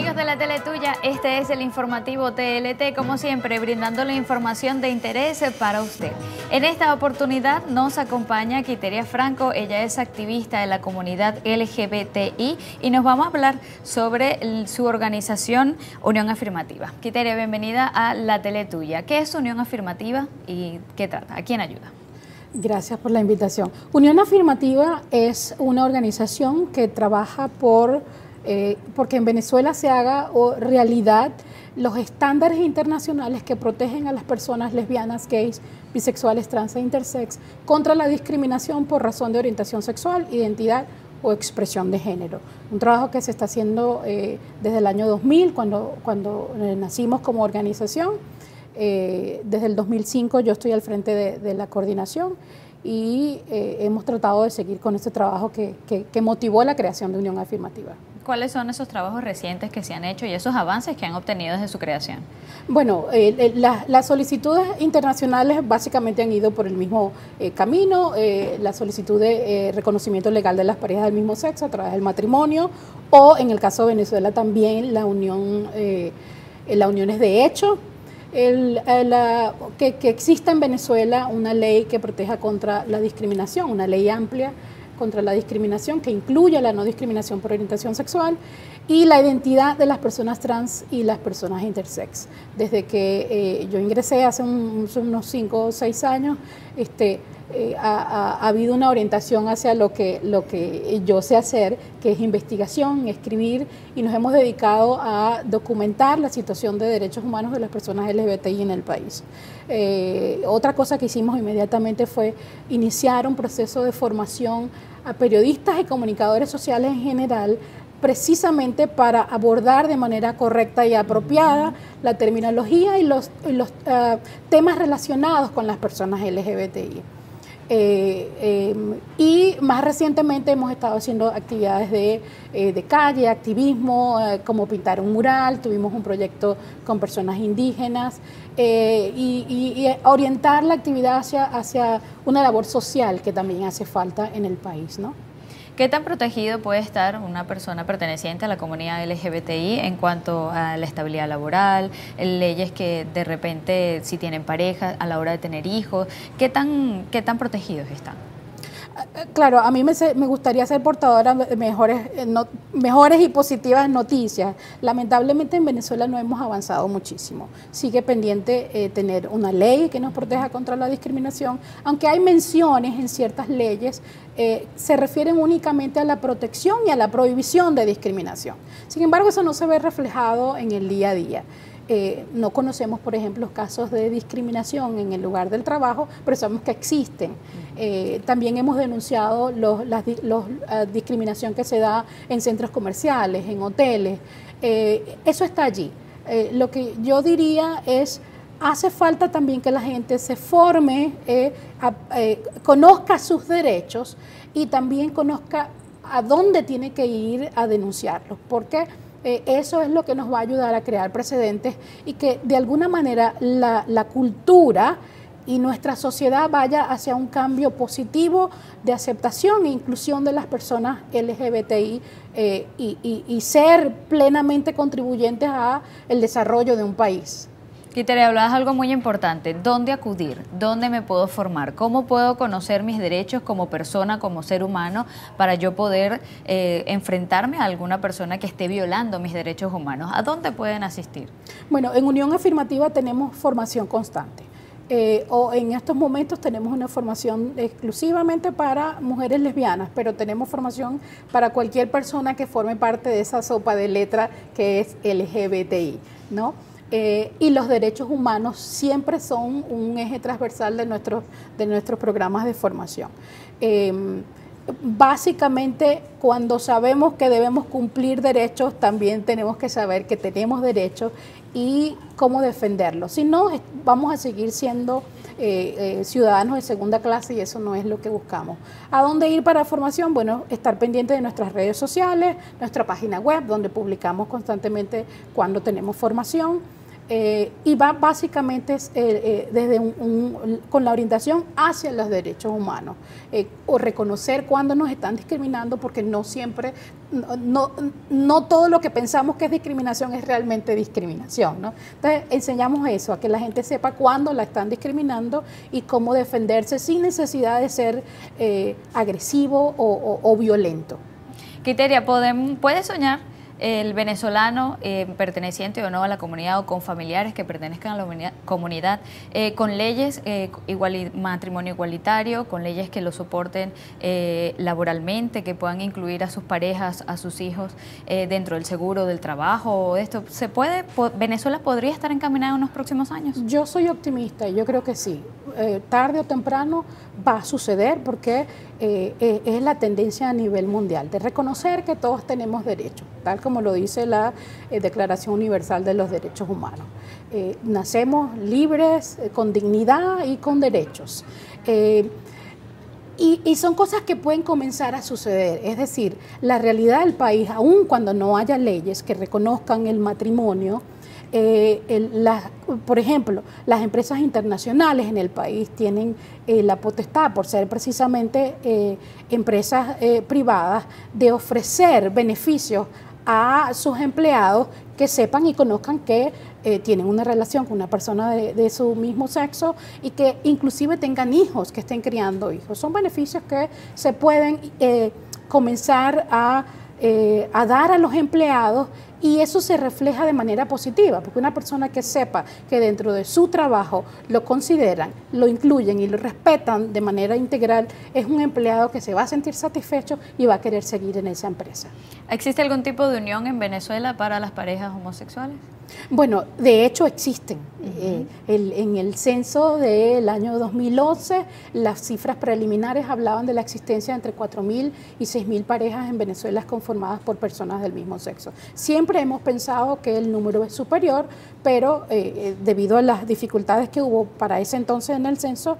Amigos de la tele tuya, este es el informativo TLT, como siempre, la información de interés para usted. En esta oportunidad nos acompaña Quiteria Franco, ella es activista de la comunidad LGBTI y nos vamos a hablar sobre su organización Unión Afirmativa. Quiteria, bienvenida a la tele tuya. ¿Qué es Unión Afirmativa y qué trata? ¿A quién ayuda? Gracias por la invitación. Unión Afirmativa es una organización que trabaja por eh, porque en Venezuela se haga realidad los estándares internacionales que protegen a las personas lesbianas, gays, bisexuales, trans e intersex contra la discriminación por razón de orientación sexual, identidad o expresión de género. Un trabajo que se está haciendo eh, desde el año 2000, cuando, cuando eh, nacimos como organización. desde el 2005 yo estoy al frente de, la coordinación y hemos tratado de seguir con este trabajo que, que motivó la creación de Unión Afirmativa. ¿Cuáles son esos trabajos recientes que se han hecho y esos avances que han obtenido desde su creación? Bueno, eh, las solicitudes internacionales básicamente han ido por el mismo eh, camino, eh, la solicitud de reconocimiento legal de las parejas del mismo sexo a través del matrimonio o en el caso de Venezuela también la unión, la unión es de hecho, que, que exista en Venezuela una ley que proteja contra la discriminación, una ley amplia contra la discriminación, que incluye la no discriminación por orientación sexual y la identidad de las personas trans y las personas intersex. Desde que eh, yo ingresé hace unos 5 o 6 años, este, eh, ha, habido una orientación hacia lo que, lo que yo sé hacer, que es investigación, escribir, y nos hemos dedicado a documentar la situación de derechos humanos de las personas LGBTI en el país. Eh, otra cosa que hicimos inmediatamente fue iniciar un proceso de formación a periodistas y comunicadores sociales en general precisamente para abordar de manera correcta y apropiada la terminología y los, eh, temas relacionados con las personas LGBTI. Eh, em, y más recientemente hemos estado haciendo actividades de, eh, calle, activismo, como pintar un mural, tuvimos un proyecto con personas indígenas y, y, orientar la actividad hacia, hacia una labor social que también hace falta en el país. ¿no? ¿Qué tan protegido puede estar una persona perteneciente a la comunidad LGBTI en cuanto a la estabilidad laboral, leyes que de repente si tienen pareja a la hora de tener hijos, qué tan, qué tan protegidos están? Claro, a mí me, gustaría ser portadora de mejores, eh, mejores y positivas noticias. Lamentablemente en Venezuela no hemos avanzado muchísimo. Sigue pendiente eh, tener una ley que nos proteja contra la discriminación, aunque hay menciones en ciertas leyes, eh, se refieren únicamente a la protección y a la prohibición de discriminación. Sin embargo, eso no se ve reflejado en el día a día. Eh, no conocemos, por ejemplo, casos de discriminación en el lugar del trabajo, pero sabemos que existen. Eh, también hemos denunciado la ah, discriminación que se da en centros comerciales, en hoteles. Eh, eso está allí. lo que yo diría es, hace falta también que la gente se forme, conozca sus derechos y también conozca a dónde tiene que ir a denunciarlos. Porque eh, eso es lo que nos va a ayudar a crear precedentes y que de alguna manera la, cultura y nuestra sociedad vaya hacia un cambio positivo de aceptación e inclusión de las personas LGBTI eh, y, ser plenamente contribuyentes a el desarrollo de un país. Quiteria, hablabas algo muy importante. ¿Dónde acudir? ¿Dónde me puedo formar? ¿Cómo puedo conocer mis derechos como persona, como ser humano, para yo poder eh, enfrentarme a alguna persona que esté violando mis derechos humanos? ¿A dónde pueden asistir? Bueno, en Unión Afirmativa tenemos formación constante. Eh, o en estos momentos tenemos una formación exclusivamente para mujeres lesbianas, pero tenemos formación para cualquier persona que forme parte de esa sopa de letra que es LGBTI, ¿no? Eh, y los derechos humanos siempre son un eje transversal de nuestros, de nuestros programas de formación. Em, básicamente, cuando sabemos que debemos cumplir derechos, también tenemos que saber que tenemos derechos y cómo defenderlos. Si no, vamos a seguir siendo eh, eh, ciudadanos de segunda clase y eso no es lo que buscamos. ¿A dónde ir para formación? Bueno, estar pendiente de nuestras redes sociales, nuestra página web, donde publicamos constantemente cuando tenemos formación eh, y va básicamente eh, desde con la orientación hacia los derechos humanos o reconocer cuando nos están discriminando porque no siempre no, no, todo lo que pensamos que es discriminación es realmente discriminación. ¿no? Entonces enseñamos eso, a que la gente sepa cuándo la están discriminando y cómo defenderse sin necesidad de ser agresivo o, o violento. Quiteria, ¿puede soñar el venezolano eh, perteneciente o no a la comunidad o con familiares que pertenezcan a la comunidad, eh, con leyes, eh, matrimonio igualitario, con leyes que lo soporten laboralmente, que puedan incluir a sus parejas, a sus hijos dentro del seguro del trabajo. Esto ¿Se puede? ¿Venezuela podría estar encaminada en los próximos años? Yo soy optimista y yo creo que sí. tarde o temprano va a suceder porque es la tendencia a nivel mundial de reconocer que todos tenemos derechos, tal como como lo dice la eh, Declaración Universal de los Derechos Humanos. Eh, nacemos libres, eh, con dignidad y con derechos. Y, son cosas que pueden comenzar a suceder. Es decir, la realidad del país, aun cuando no haya leyes que reconozcan el matrimonio, por ejemplo, las empresas internacionales en el país tienen la potestad, por ser precisamente empresas privadas, de ofrecer beneficios a sus empleados que sepan y conozcan que eh, tienen una relación con una persona de, su mismo sexo y que inclusive tengan hijos, que estén criando hijos. Son beneficios que se pueden eh, comenzar a, eh, a dar a los empleados y eso se refleja de manera positiva, porque una persona que sepa que dentro de su trabajo lo consideran, lo incluyen y lo respetan de manera integral, es un empleado que se va a sentir satisfecho y va a querer seguir en esa empresa. ¿Existe algún tipo de unión en Venezuela para las parejas homosexuales? Bueno, de hecho existen. Eh, en el censo del año 2011, las cifras preliminares hablaban de la existencia de entre 4.000 y 6.000 parejas en Venezuela conformadas por personas del mismo sexo. Siempre hemos pensado que el número es superior, pero eh, eh, debido a las dificultades que hubo para ese entonces en el censo,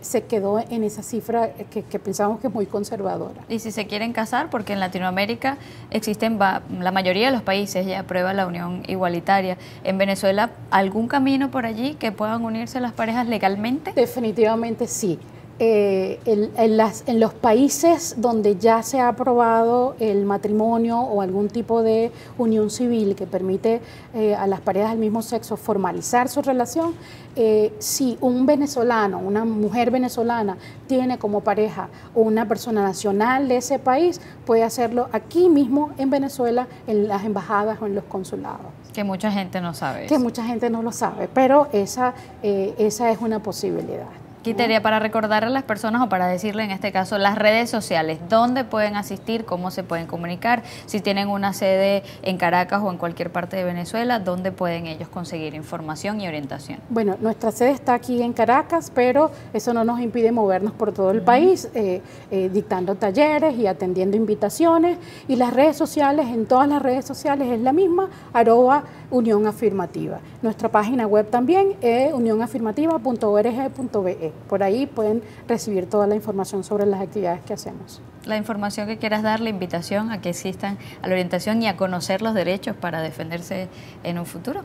se quedó en esa cifra que, pensamos que es muy conservadora. Y si se quieren casar, porque en Latinoamérica existen, la mayoría de los países ya aprueba la unión igualitaria ¿En Venezuela algún camino por allí que puedan unirse las parejas legalmente? Definitivamente sí. Eh, en, los países donde ya se ha aprobado el matrimonio o algún tipo de unión civil que permite eh, a las parejas del mismo sexo formalizar su relación, eh, si un venezolano, una mujer venezolana tiene como pareja una persona nacional de ese país, puede hacerlo aquí mismo en Venezuela, en las embajadas o en los consulados. Que mucha gente no sabe. Que mucha gente no lo sabe, pero esa, esa es una posibilidad. Quiteria, para recordar a las personas o para decirle en este caso las redes sociales, dónde pueden asistir, cómo se pueden comunicar, si tienen una sede en Caracas o en cualquier parte de Venezuela, dónde pueden ellos conseguir información y orientación. Bueno, nuestra sede está aquí en Caracas, pero eso no nos impide movernos por todo el país, eh, eh, dictando talleres y atendiendo invitaciones. Y las redes sociales, en todas las redes sociales es la misma, arroba Unión Afirmativa. Nuestra página web también es unionafirmativa.org.be. Por ahí pueden recibir toda la información sobre las actividades que hacemos. La información que quieras dar, la invitación a que existan a la orientación y a conocer los derechos para defenderse en un futuro.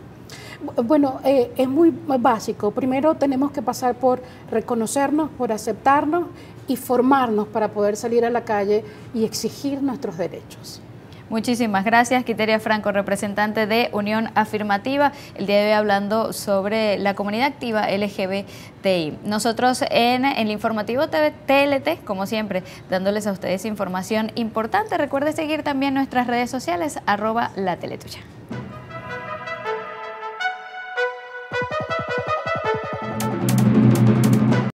Bueno, eh, es muy básico. Primero tenemos que pasar por reconocernos, por aceptarnos y formarnos para poder salir a la calle y exigir nuestros derechos. Muchísimas gracias, Quiteria Franco, representante de Unión Afirmativa, el día de hoy hablando sobre la comunidad activa LGBTI. Nosotros en el informativo TLT, como siempre, dándoles a ustedes información importante. Recuerde seguir también nuestras redes sociales, arroba la teletuya.